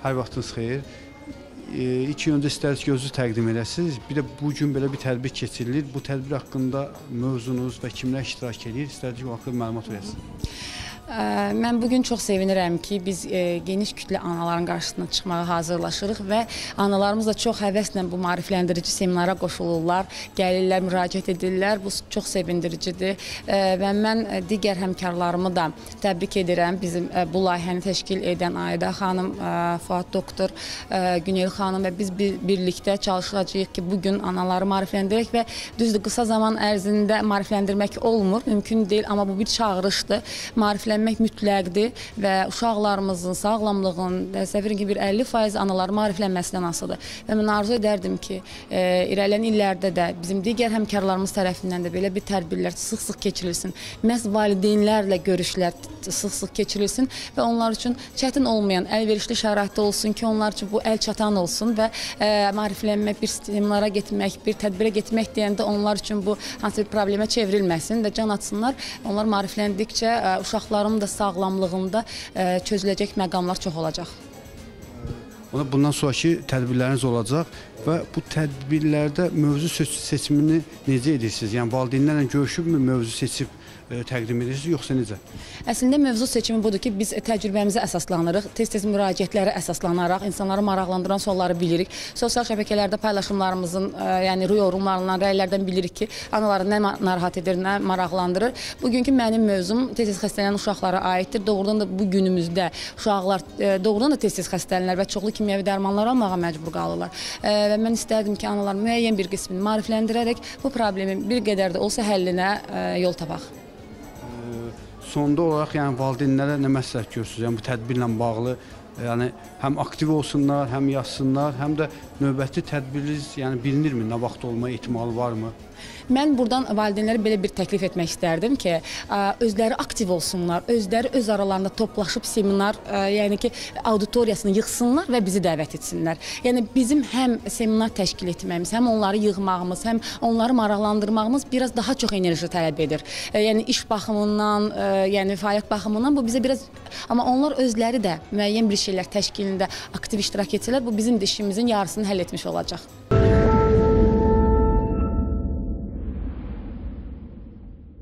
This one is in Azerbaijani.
Hər vaxtınız xeyir. E, İlk öncə istərik ki, özünüzü təqdim edəsiniz. Bir də bu gün belə bir tədbir keçirilir. Bu tədbir haqqında mövzunuz və kimlər iştirak edir? İstərdik ki, o haqqında məlumat verəsiniz. Mən bu gün çox sevinirəm ki, biz e, geniş kütlə anaların qarşısına çıxmağa hazırlaşırıq və analarımız da çox həvəslə bu maarifləndirici seminara qoşulurlar, gəlirlər, müraciət edirlər. Bu çox sevindiricidir. Və mən e, digər həmkarlarımı da təbrik edirəm. Bizim e, bu layihəni təşkil edən Ayda xanım, ə, Fuad doktor, Günel xanım və biz bir, birlikdə çalışacağıq ki, bu gün anaları maarifləndirək və düzdür, qısa zaman ərzində maarifləndirmək olmur, mümkün deyil, amma bu bir çağırışdır. Maariflənmək mütləqdir və uşaqlarımızın sağlamlığının təsəvvür ki, bir 50% anaların maariflənməsindən asılıdır. Və mən arzu edərdim ki, e, irəliləyən illərdə də bizim digər həmkarlarımız tərəfindən də belə bir tədbirlər sıx-sıx keçirilsin. Məhz valideynlərlə görüşlər sıx-sıx keçirilsin və onlar üçün çətin olmayan, əlverişli şəraitdə olsun ki, onlar üçün bu əl çatan olsun və e, maariflənmək, bir seminara getmək, bir tədbirə getmək deyəndə onlar üçün bu hansı bir problemə çevrilməsin və can atsınlar. Onlar maarifləndikcə e, uşaqların da sağlamlığında çözüləcək məqamlar çox olacaq. Bundan sonraki tədbirləriniz olacaq və bu tədbirlərdə mövzu seç- seçimini necə edirsiniz? Yəni valideynlərlə görüşübmü mövzu seçib e, təqdim edirsiniz yoxsa necə? Əslində mövzu seçimi budur ki, biz təcrübəmizə əsaslanırıq, tez-tez müraciətlərə əsaslanaraq insanları maraqlandıran sualları bilirik. Sosial şəbəkələrdə paylaşımlarımızın, ə, yəni yorumlarından, rəylərdən bilirik ki, anaları nə narahat edir, nə maraqlandırır. Bugünkü mənim mövzum tez-tez xəstələnən uşaqlara aiddir. Doğrudan da bu günümüzdə uşaqlar ə, doğrudan da tez-tez xəstələnirlər və çoxlu kimyəvi dərmanlar almağa məcbur qalırlar. Və mən istərdim ki, analar müəyyən bir qismini maarifləndirərək bu problemin bir qədər də olsa həllinə ə, yol tapaq. Sonda olaraq yəni valideynlərə nə məsləhət görürsünüz? Yəni bu tədbirlə bağlı e, yəni həm aktiv olsunlar, həm yazsınlar, həm də növbəti tədbiriniz yəni bilinirmi? Nə vaxt olma ehtimalı varmı? Mən burdan valideynlərə belə bir təklif etmək istərdim ki, özləri aktiv olsunlar, özləri öz aralarında toplaşıb seminar, yəni ki, auditoriyasını yığsınlar və bizi dəvət etsinlər. Yəni bizim həm seminar təşkil etməyimiz, həm onları yığmağımız, həm onları maraqlandırmağımız biraz daha çox enerji tələb edir. Yəni iş baxımından, yəni fəaliyyət baxımından bu bizə biraz amma onlar özləri də müəyyən bir şeylər təşkilində aktiv iştirak etsələr, bu bizim də işimizin yarısını həll etmiş olacaq.